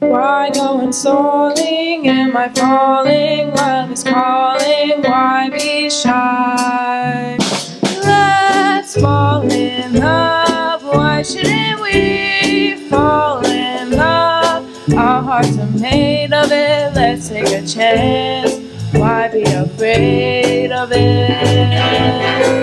Why go on soaring? Am I falling? Love is calling. Why be shy? Let's fall in love. Why shouldn't we fall in love? Our hearts are made of it. Let's take a chance. Why be afraid of it?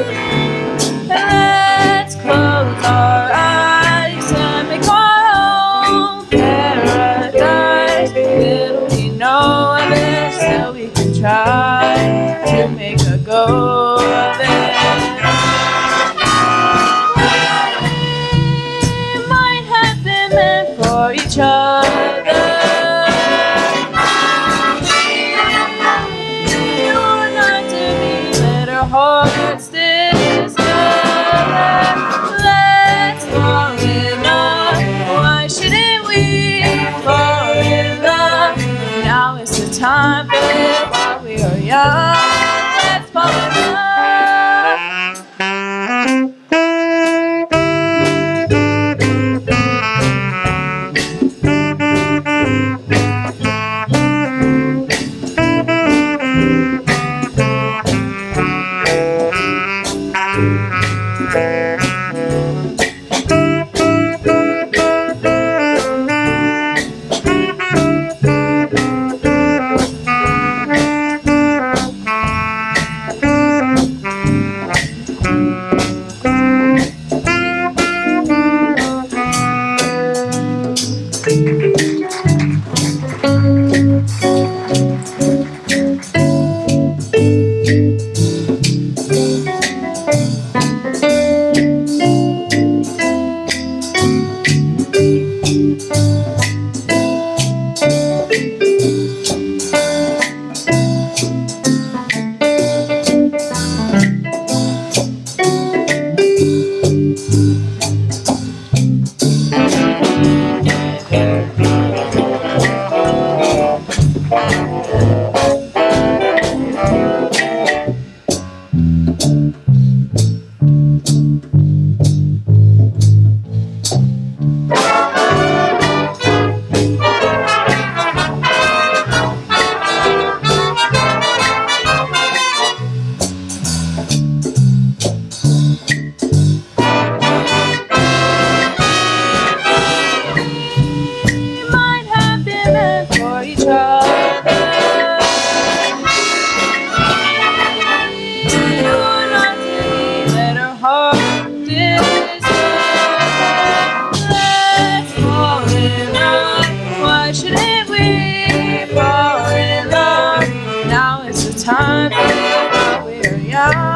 Time. For it while we are young. Shouldn't we fall in love? Now is the time for it while we're young.